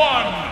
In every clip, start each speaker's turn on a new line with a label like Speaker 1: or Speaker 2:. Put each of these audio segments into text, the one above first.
Speaker 1: one.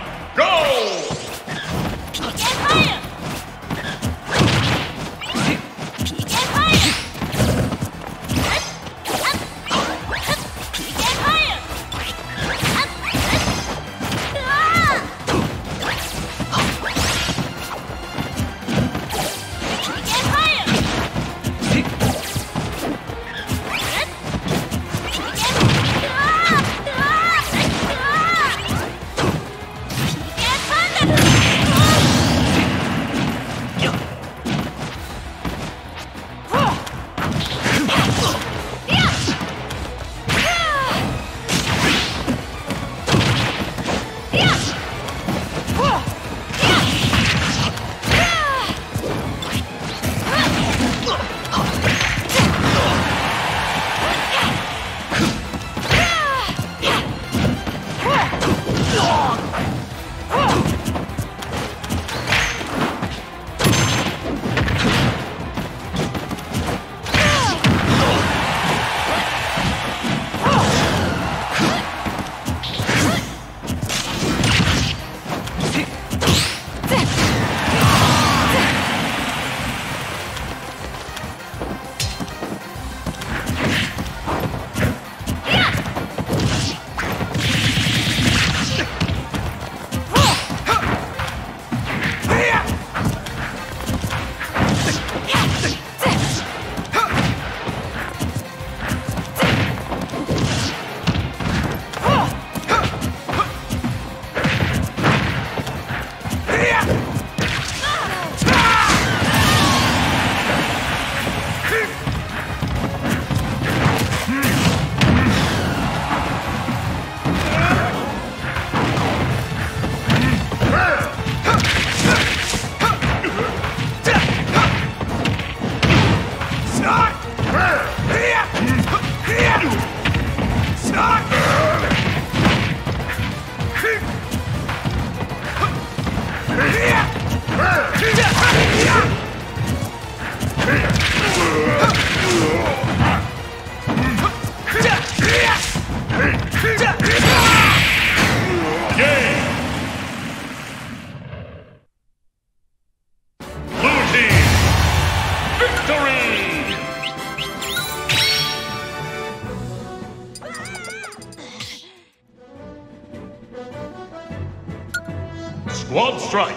Speaker 1: Squad strike.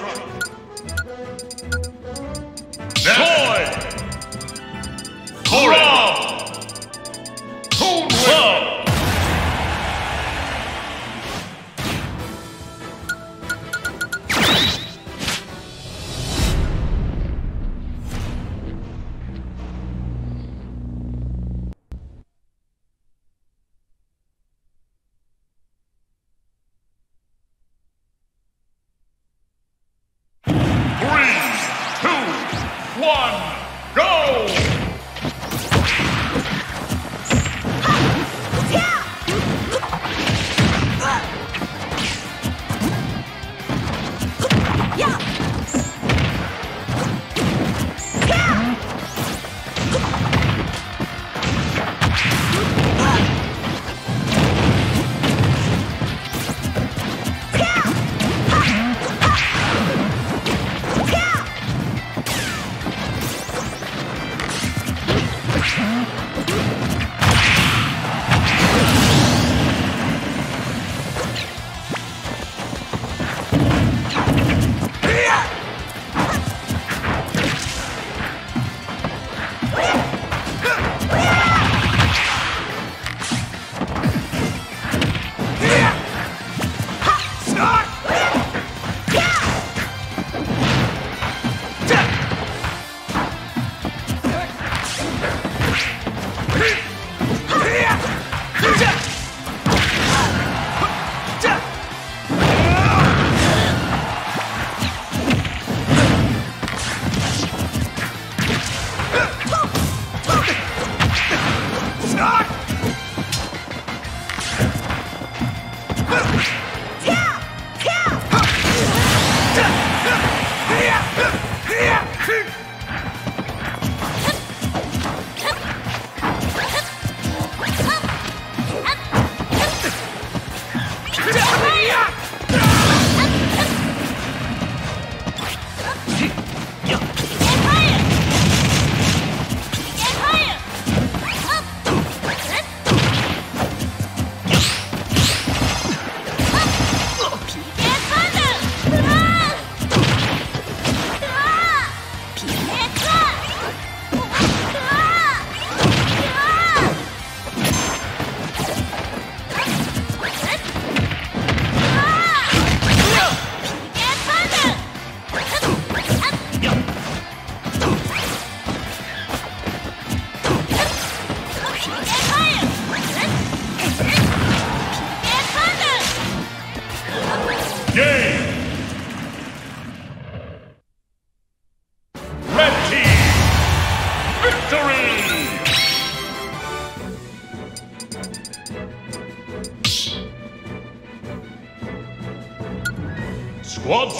Speaker 1: Boy!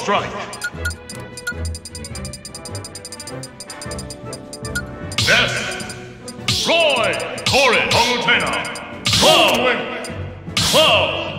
Speaker 1: Strike. Roy. Corin. Pongutena. Slow. Wing.